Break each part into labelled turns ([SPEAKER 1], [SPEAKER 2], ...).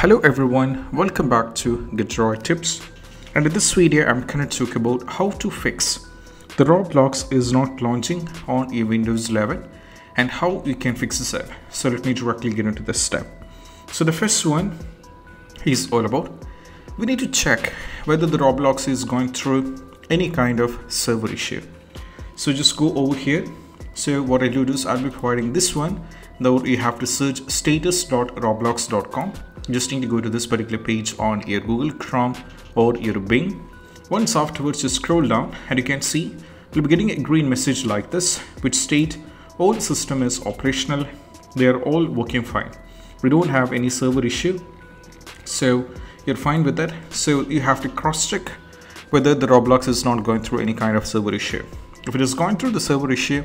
[SPEAKER 1] Hello everyone, welcome back to GetDroid Tips and in this video I'm to talk about how to fix the Roblox is not launching on a Windows 11 and how you can fix this. app. So let me directly get into this step. So the first one is all about we need to check whether the Roblox is going through any kind of server issue. So just go over here. So what I do is I'll be providing this one. Now you have to search status.roblox.com just need to go to this particular page on your Google Chrome or your Bing. Once afterwards, just scroll down and you can see you'll be getting a green message like this, which state all system is operational. They are all working fine. We don't have any server issue. So you're fine with that. So you have to cross check whether the Roblox is not going through any kind of server issue. If it is going through the server issue,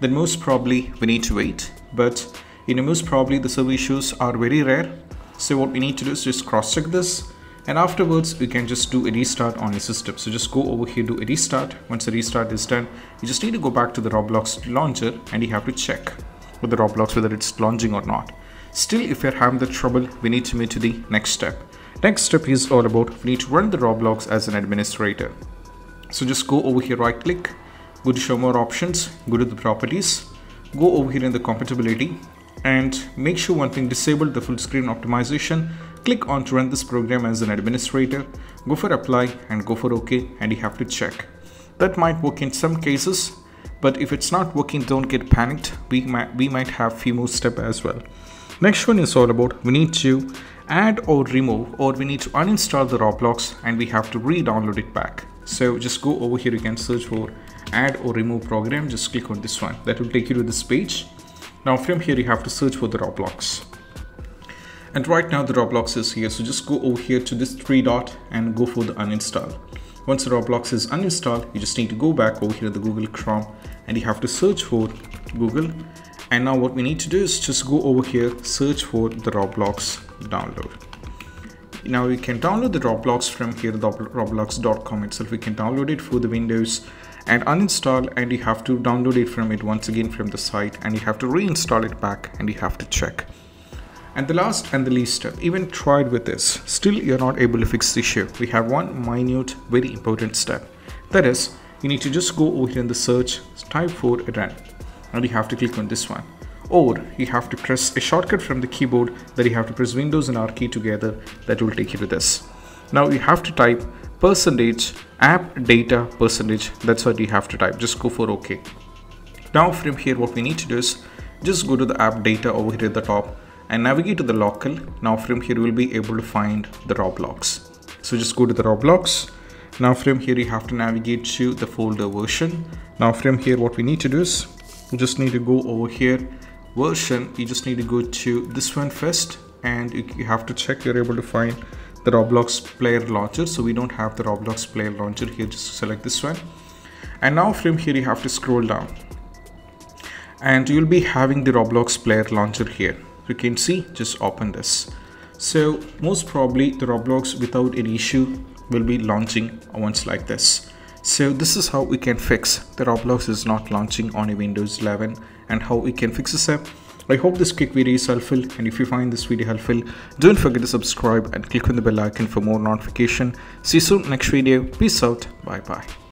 [SPEAKER 1] then most probably we need to wait. But you know, most probably the server issues are very rare so what we need to do is just cross check this and afterwards we can just do a restart on your system. So just go over here, do a restart. Once the restart is done, you just need to go back to the Roblox launcher and you have to check with the Roblox whether it's launching or not. Still, if you're having the trouble, we need to move to the next step. Next step is all about we need to run the Roblox as an administrator. So just go over here, right click, go to show more options, go to the properties, go over here in the compatibility and make sure one thing disable the full screen optimization. Click on to run this program as an administrator. Go for apply and go for ok and you have to check. That might work in some cases but if it's not working don't get panicked. We might we might have few more steps as well. Next one is all about we need to add or remove or we need to uninstall the roblox and we have to re-download it back. So just go over here you can search for add or remove program. Just click on this one. That will take you to this page now from here you have to search for the Roblox. And right now the Roblox is here. So just go over here to this three dot and go for the uninstall. Once the Roblox is uninstalled, you just need to go back over here to the Google Chrome and you have to search for Google. And now what we need to do is just go over here, search for the Roblox download. Now you can download the Roblox from here, roblox.com itself. We can download it for the Windows and uninstall and you have to download it from it once again from the site and you have to reinstall it back and you have to check. And the last and the least step, even tried with this, still you're not able to fix the issue. We have one minute, very important step. That is, you need to just go over here in the search, type for run, and you have to click on this one. Or you have to press a shortcut from the keyboard that you have to press Windows and R key together that will take you to this. Now you have to type percentage app data percentage. That's what you have to type. Just go for ok. Now from here what we need to do is just go to the app data over here at the top and navigate to the local. Now from here you will be able to find the roblox. So just go to the roblox. Now from here you have to navigate to the folder version. Now from here what we need to do is you just need to go over here version you just need to go to this one first and you have to check you're able to find the Roblox player launcher. So we don't have the Roblox player launcher here, just select this one. And now from here, you have to scroll down and you'll be having the Roblox player launcher here. You can see, just open this. So most probably the Roblox without any issue will be launching once like this. So this is how we can fix the Roblox is not launching on a Windows 11 and how we can fix this up. I hope this quick video is helpful and if you find this video helpful, don't forget to subscribe and click on the bell icon for more notification. See you soon next video. Peace out. Bye bye.